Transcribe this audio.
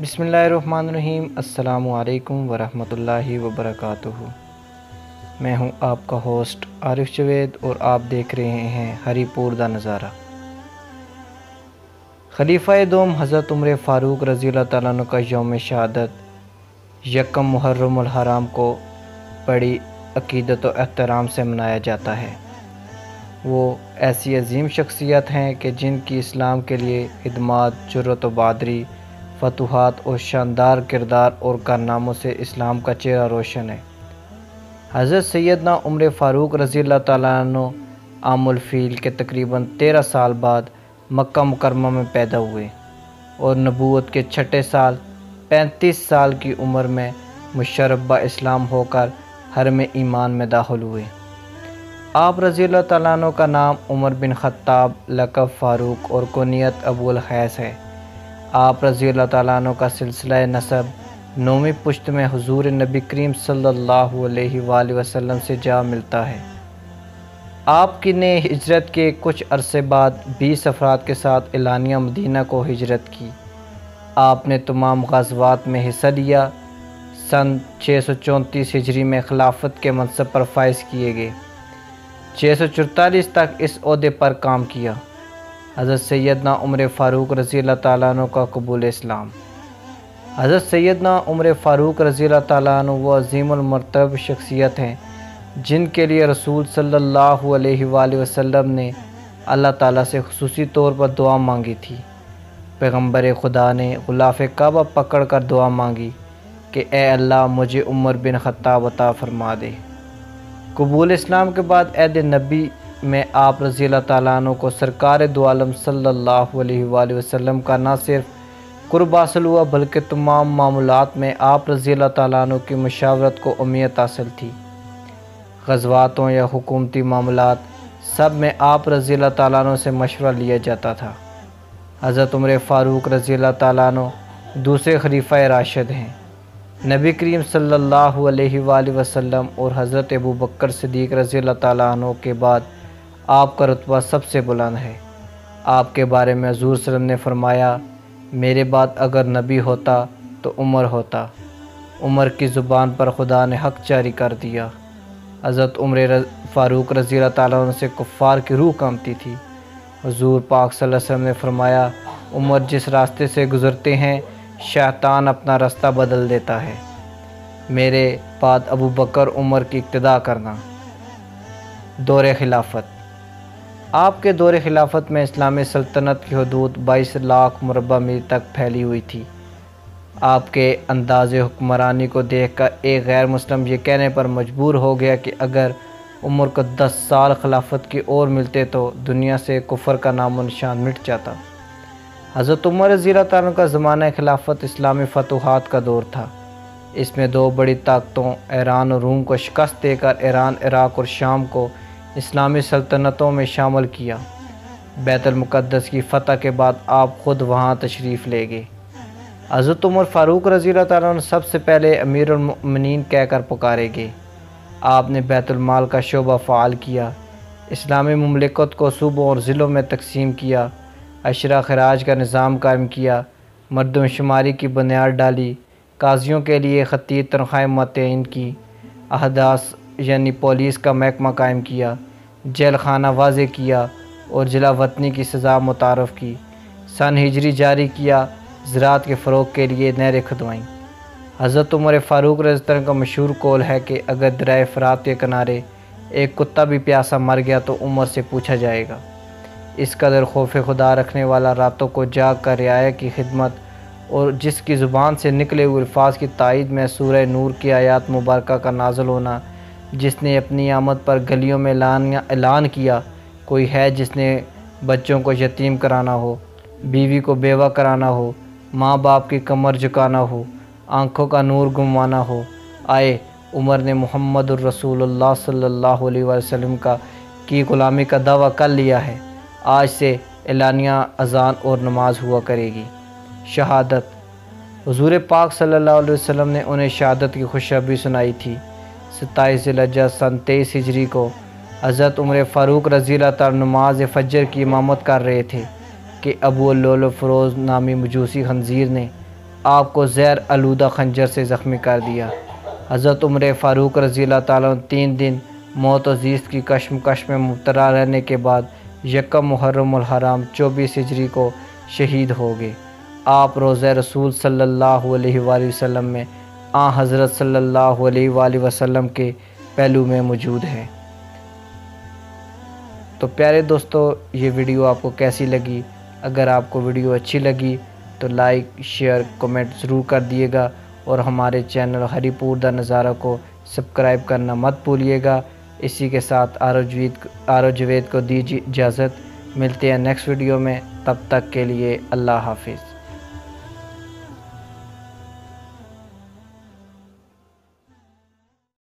बिसमीम अल्लाम वरहमतुल्लाहि वबरकातुहू। मैं हूँ आपका होस्ट आरिफ जवेद और आप देख रहे हैं हरीपुर दा नज़ारा। खलीफ़ा दोम हज़रत उम्र फ़ारूक रज़ी तु का योम शहादत, यकम मुहर्रम हराम को बड़ी अकीदत व एहतराम से मनाया जाता है। वो ऐसी अजीम शख्सियत हैं कि जिनकी इस्लाम के लिए खदमात, ज़रूरत बहादरी फतूहत और शानदार किरदार और कारनामों से इस्लाम का चेहरा रोशन है। हज़रत सैदना उम्र फ़ारूक रज़ी तु आमुलफ़ील के तकरीबन तेरह साल बाद मक्का मुकरमा में पैदा हुए और नबूत के छठे साल, पैंतीस साल की उम्र में मुशरबा इस्लाम होकर हर में ईमान में दाखिल हुए। आप रज़ी तु का नाम उमर बिन ख़त्ताब, लकब, फ़ारूक और कोनीत अबूल खैस है। आप रज़ी तु का सिलसिला नसब नौवीं पुश्त में हजूर नबी करीम अलैहि वसल्लम से जा मिलता है। आपकी ने हिजरत के कुछ अरसे बाद बीस अफराद के साथ एलानिया मदीना को हिजरत की। आपने तमाम गजबात में हिस्सा लिया। सन छः सौ चौंतीस हिजरी में खिलाफत के मनसब पर फाइज किए गए। छः सौ तक इस अहदे पर काम किया। हज़रत सैदना उम्र फ़ारूक रज़ी तु का कबूल इस्लाम। हज़रत सैदना उम्र फ़ारूक रज़ी तु वो अजीमरतब शख्सियत हैं, जिनके लिए रसूल अलैहि वसल्लम ने अल्लाह ताला से खसूसी तौर पर दुआ मांगी थी। पैगंबर खुदा ने गुलाफ़ काबा पकड़ कर दुआ मांगी कि ए अल्लाह मुझे उमर बिन ख़त्ताब अता फ़रमा दे। कबूल इस्लाम के बाद ऐद नबी में आप रज़ी तु को सरकार दुआलम अलैहि वसल्लम का ना सिर्फ़ कुर्ब हासिल हुआ, बल्कि तमाम मामूलत में आप रज़ी तु की मशावरत को अमियत हासिल थी। गजवातों या हुकूमती मामलात, सब में आप रज़ी तु से मशवरा लिया जाता था। हज़रत उम्र फ़ारूक रज़ी तु दूसरे खलीफ़ा राशद हैं। नबी करीम सल्लल्लाहु अलैहि वसल्लम और हज़रत अबू बकर सदीक रज़ी तु के बाद आपका रुतबा सबसे बुलंद है। आपके बारे में हजूर सलम ने फरमाया, मेरे बाद अगर नबी होता तो उमर होता। उमर की ज़ुबान पर खुदा ने हक जारी कर दिया। हज़रत उम्र फ़ारूक रज़ी तन से कुफ़ार की रूह कामती थी। हजूर पाक वसल्लम ने फरमाया, उमर जिस रास्ते से गुज़रते हैं, शैतान अपना रास्ता बदल देता है। मेरे बाद अबू बकर उमर की इब्तदा करना। दौर खिलाफत आपके दौर खिलाफत में इस्लामी सल्तनत की हदूद बाईस लाख मुरबा मील तक फैली हुई थी। आपके अंदाज हुक्मरानी को देख कर एक गैर मुस्लिम ये कहने पर मजबूर हो गया कि अगर उम्र को दस साल खिलाफत की ओर मिलते तो दुनिया से कुफर का नाम निशान मिट जाता। हज़रत उमर ज़ीरा तन का ज़माना खिलाफत इस्लामी फतूहत का दौर था। इसमें दो बड़ी ताकतों, ईरान और रूम को शिकस्त देकर ईरान, इराक़ और शाम को इस्लामी सल्तनतों में शामिल किया। बैतुलमक़दस की फ़तह के बाद आप ख़ुद वहाँ तशरीफ़ ले गए हज़रत उमर फ़ारूक रज़ी तन सबसे पहले अमीरमिन कहकर पुकारे गए आपने बैतुलमाल का शोबा फ़ाल किया। इस्लामी ममलिकत को सूबों और ज़िलों में तकसीम किया। अशरा खराज का निज़ाम कायम किया। मरदमशुमारी की बुनियाद डाली। काजियों के लिए ख़ती तनख्वाहें मतन की। अहदास यानी पुलिस का महकमा कायम किया जेल खाना वाज किया और जिला वतनी की सज़ा मुतारफ़ की। सन हिजरी जारी किया, ज़रात के फ़रोग के लिए नहरें खुदवाईं। हज़रत उमर फ़ारूक रजतन का मशहूर कौल है कि अगर दराए फ़रात के किनारे एक कुत्ता भी प्यासा मर गया तो उमर से पूछा जाएगा, इस कदर खौफ खुदा रखने वाला रातों को जाग कर रियाया की खिदमत और जिसकी ज़ुबान से निकले हुए अल्फाज की तइद में सूर नूर की आयात मुबारक का नाजल होना जिसने अपनी आमद पर गलियों में ऐलान ऐलान किया, कोई है जिसने बच्चों को यतीम कराना हो, बीवी को बेवा कराना हो माँ बाप की कमर झुकाना हो, आँखों का नूर गुमवाना हो। आए, उमर ने मोहम्मद रसूलुल्लाह सल्लल्लाहु अलैहि वसल्लम का की ग़ुलामी का दावा कर लिया है। आज से एलानिया अजान और नमाज़ हुआ करेगी। शहादत। हजूर पाक सल्लल्लाहु अलैहि वसल्लम ने उन्हें शहादत की खुशखबरी सुनाई थी। सत्ताईस लज्जा सन तेईस हिजरी को हज़रत उम्र फ़ारूक रज़ी नमाज़ फ़जर की इमामत कर रहे थे कि अबू लोल फ़रोज़ नामी मजूसी खंजीर ने आपको जैर आलूदा खंजर से ज़ख्मी कर दिया। हज़रत उम्र फ़ारूक रज़ी तीन दिन मौत अज़ीज़ की कश्मकश में मुबतला रहने के बाद यकम मुहर्रम चौबीस हिजरी को शहीद हो गए। आप रोज़ रसूल अलैहि वसल्लम में आ हज़रत सल्लल्लाहु अलैहि वसल्लम के पहलू में मौजूद हैं। तो प्यारे दोस्तों, ये वीडियो आपको कैसी लगी? अगर आपको वीडियो अच्छी लगी तो लाइक, शेयर, कमेंट ज़रूर कर दिएगा और हमारे चैनल हरीपुर द नज़ारा को सब्सक्राइब करना मत भूलिएगा। इसी के साथ आरोजवेद आरोजवेद को दीजिए इजाज़त। मिलते हैं नेक्स्ट वीडियो में। तब तक के लिए अल्लाह हाफिज़।